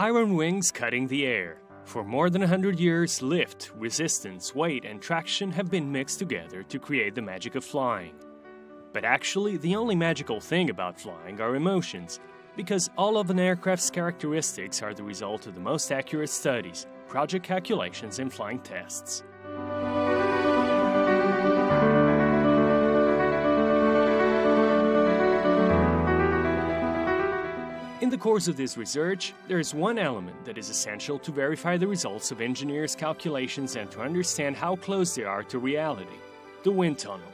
Iron wings cutting the air. For more than 100 years, lift, resistance, weight, and traction have been mixed together to create the magic of flying. But actually, the only magical thing about flying are emotions, because all of an aircraft's characteristics are the result of the most accurate studies, project calculations, and flying tests. In the course of this research, there is one element that is essential to verify the results of engineers' calculations and to understand how close they are to reality the wind tunnel.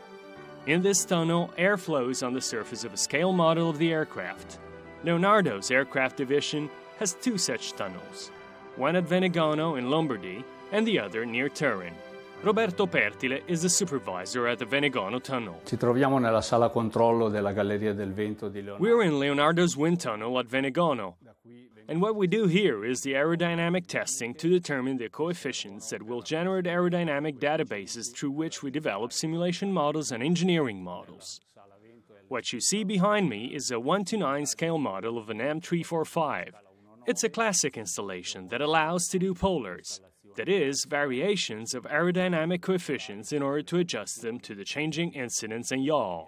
In this tunnel, air flows on the surface of a scale model of the aircraft. Leonardo's aircraft division has two such tunnels, one at Venegono in Lombardy and the other near Turin. Roberto Pertile is the supervisor at the Venegono tunnel. Ci troviamo nella sala controllo della Galleria del Vento di Leonardo. We're in Leonardo's wind tunnel at Venegono. And what we do here is the aerodynamic testing to determine the coefficients that will generate aerodynamic databases through which we develop simulation models and engineering models. What you see behind me is a 1 to 9 scale model of an M345. It's a classic installation that allows to do polars, that is, variations of aerodynamic coefficients in order to adjust them to the changing incidence and yaw.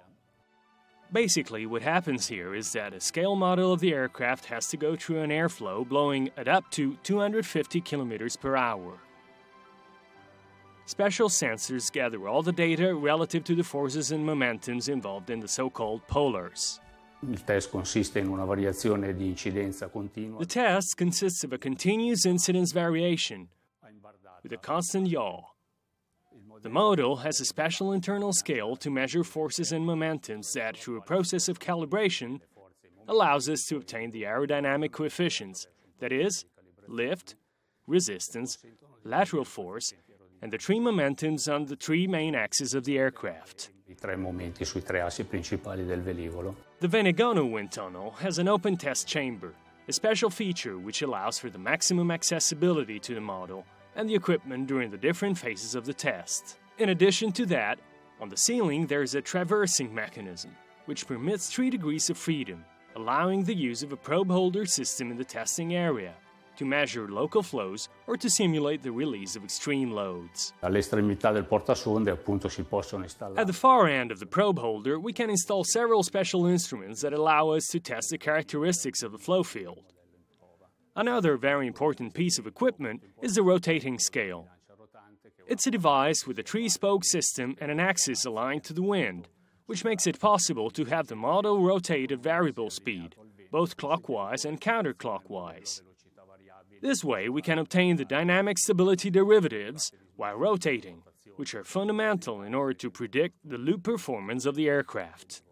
Basically, what happens here is that a scale model of the aircraft has to go through an airflow blowing at up to 250 kilometers per hour. Special sensors gather all the data relative to the forces and momentums involved in the so-called polars. Il test consiste in una variazione di incidenza continua. The test consists of a continuous incidence variation with a constant yaw. The model has a special internal scale to measure forces and momentums that, through a process of calibration, allows us to obtain the aerodynamic coefficients, that is, lift, resistance, lateral force, and the three momentums on the three main axes of the aircraft. I tre momenti sui tre assi principali del velivolo. The Venegono wind tunnel has an open test chamber, a special feature which allows for the maximum accessibility to the model and the equipment during the different phases of the test. In addition to that, on the ceiling there is a traversing mechanism, which permits 3 degrees of freedom, allowing the use of a probe holder system in the testing area to measure local flows or to simulate the release of extreme loads. All'estremità del portasonde appunto si possono installare. At the far end of the probe holder, we can install several special instruments that allow us to test the characteristics of the flow field. Another very important piece of equipment is the rotating scale. It's a device with a three-spoke system and an axis aligned to the wind, which makes it possible to have the model rotate at variable speed, both clockwise and counterclockwise. This way, we can obtain the dynamic stability derivatives while rotating, which are fundamental in order to predict the loop performance of the aircraft.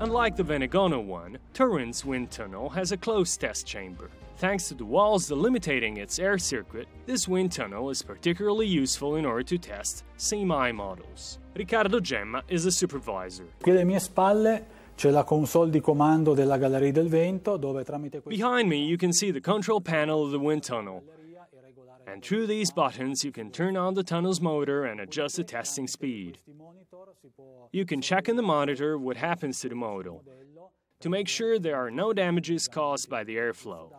Unlike the Venegono one, Turin's wind tunnel has a closed test chamber. Thanks to the walls delimiting its air circuit, this wind tunnel is particularly useful in order to test semi models. Riccardo Gemma is the supervisor. Qui alle mie spalle c'è la console di comando della Galleria del Vento dove tramite questi Behind me, you can see the control panel of the wind tunnel. And through these buttons, you can turn on the tunnel's motor and adjust the testing speed. You can check in the monitor what happens to the model to make sure there are no damages caused by the airflow.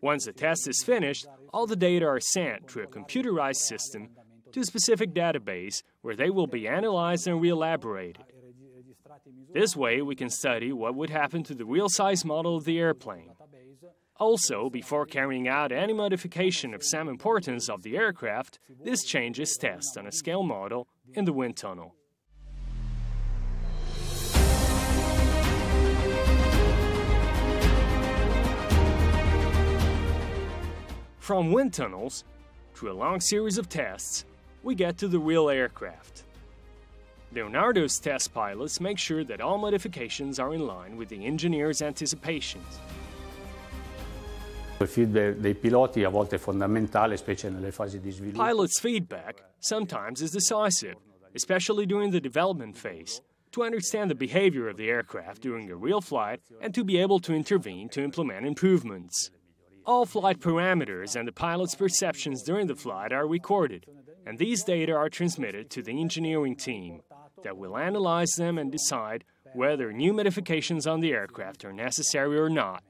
Once the test is finished, all the data are sent through a computerized system to a specific database where they will be analyzed and re-elaborated. This way, we can study what would happen to the real-size model of the airplane. Also, before carrying out any modification of some importance of the aircraft, this change is tested on a scale model in the wind tunnel. From wind tunnels, through a long series of tests, we get to the real aircraft. Leonardo's test pilots make sure that all modifications are in line with the engineer's anticipations. Pilot's feedback sometimes is decisive, especially during the development phase, to understand the behavior of the aircraft during a real flight and to be able to intervene to implement improvements. All flight parameters and the pilot's perceptions during the flight are recorded, and these data are transmitted to the engineering team, that will analyze them and decide whether new modifications on the aircraft are necessary or not.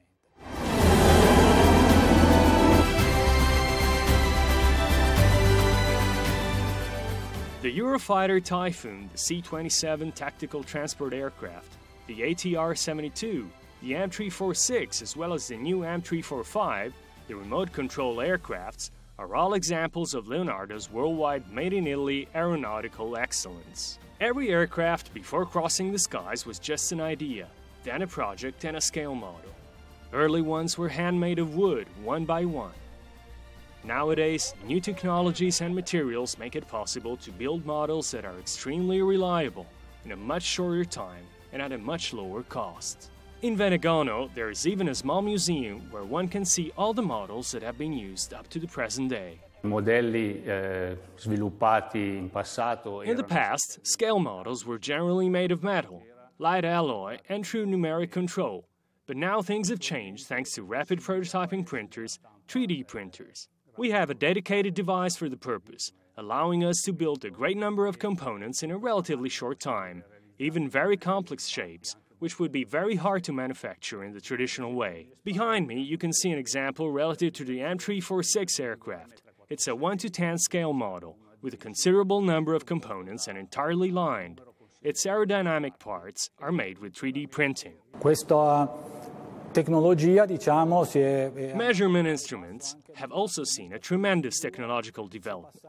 The Eurofighter Typhoon, the C-27 tactical transport aircraft, the ATR-72, the M346, as well as the new M345, the remote control aircrafts, are all examples of Leonardo's worldwide made in Italy aeronautical excellence. Every aircraft before crossing the skies was just an idea, then a project and a scale model. Early ones were handmade of wood, one by one. Nowadays, new technologies and materials make it possible to build models that are extremely reliable in a much shorter time and at a much lower cost. In Venegono, there is even a small museum where one can see all the models that have been used up to the present day. Eh. In the past, scale models were generally made of metal, light alloy, and true numeric control. But now things have changed thanks to rapid prototyping printers, 3D printers. We have a dedicated device for the purpose, allowing us to build a great number of components in a relatively short time, even very complex shapes, which would be very hard to manufacture in the traditional way. Behind me, you can see an example relative to the M346 aircraft. It's a 1 to 10 scale model, with a considerable number of components and entirely lined. Its aerodynamic parts are made with 3D printing. Questa Eh, Measurement instruments have also seen a tremendous technological development.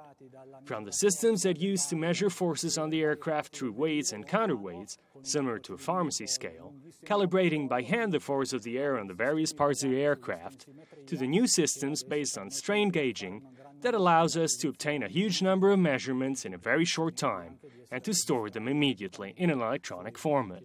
From the systems that used to measure forces on the aircraft through weights and counterweights, similar to a pharmacy scale, calibrating by hand the force of the air on the various parts of the aircraft, to the new systems based on strain gauging that allows us to obtain a huge number of measurements in a very short time and to store them immediately in an electronic format.